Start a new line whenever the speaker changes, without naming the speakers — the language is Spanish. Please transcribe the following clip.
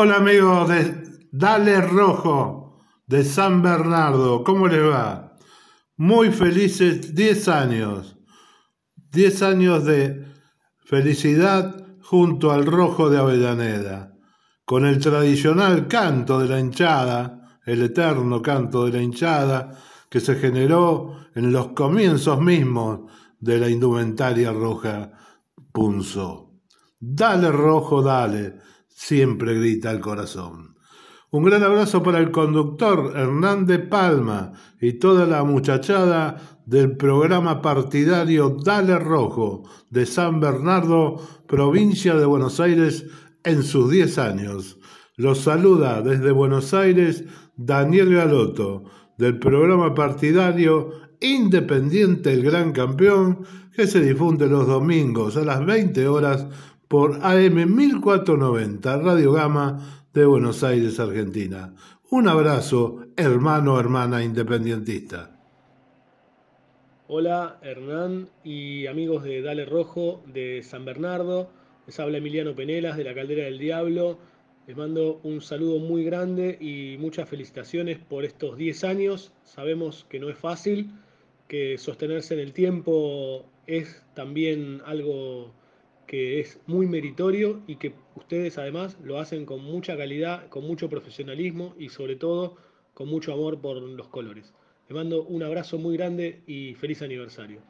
Hola amigos de Dale Rojo de San Bernardo, ¿cómo les va? Muy felices 10 años, 10 años de felicidad junto al Rojo de Avellaneda, con el tradicional canto de la hinchada, el eterno canto de la hinchada que se generó en los comienzos mismos de la indumentaria roja Punzo. Dale rojo, dale siempre grita el corazón. Un gran abrazo para el conductor Hernández Palma y toda la muchachada del programa partidario Dale Rojo de San Bernardo, provincia de Buenos Aires, en sus 10 años. Los saluda desde Buenos Aires Daniel Galoto, del programa partidario Independiente el Gran Campeón, que se difunde los domingos a las 20 horas por AM 1490, Radio Gama de Buenos Aires, Argentina. Un abrazo, hermano, hermana independientista.
Hola, Hernán y amigos de Dale Rojo de San Bernardo. Les habla Emiliano Penelas de la Caldera del Diablo. Les mando un saludo muy grande y muchas felicitaciones por estos 10 años. Sabemos que no es fácil, que sostenerse en el tiempo es también algo que es muy meritorio y que ustedes además lo hacen con mucha calidad, con mucho profesionalismo y sobre todo con mucho amor por los colores. Les mando un abrazo muy grande y feliz aniversario.